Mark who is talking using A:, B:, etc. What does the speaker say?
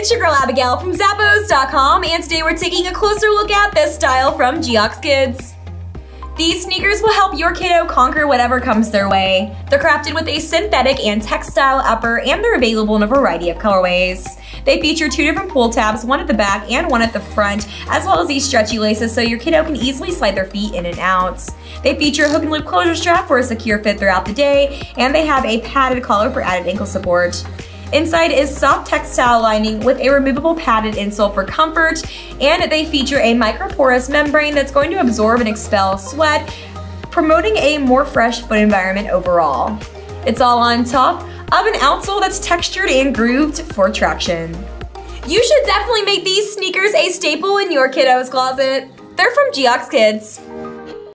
A: it's your girl Abigail from Zappos.com, and today we're taking a closer look at this style from Geox Kids. These sneakers will help your kiddo conquer whatever comes their way. They're crafted with a synthetic and textile upper, and they're available in a variety of colorways. They feature two different pull tabs, one at the back and one at the front, as well as these stretchy laces so your kiddo can easily slide their feet in and out. They feature a hook and loop closure strap for a secure fit throughout the day, and they have a padded collar for added ankle support. Inside is soft textile lining with a removable padded insole for comfort, and they feature a microporous membrane that's going to absorb and expel sweat, promoting a more fresh foot environment overall. It's all on top of an outsole that's textured and grooved for traction. You should definitely make these sneakers a staple in your kiddo's closet. They're from Geox Kids.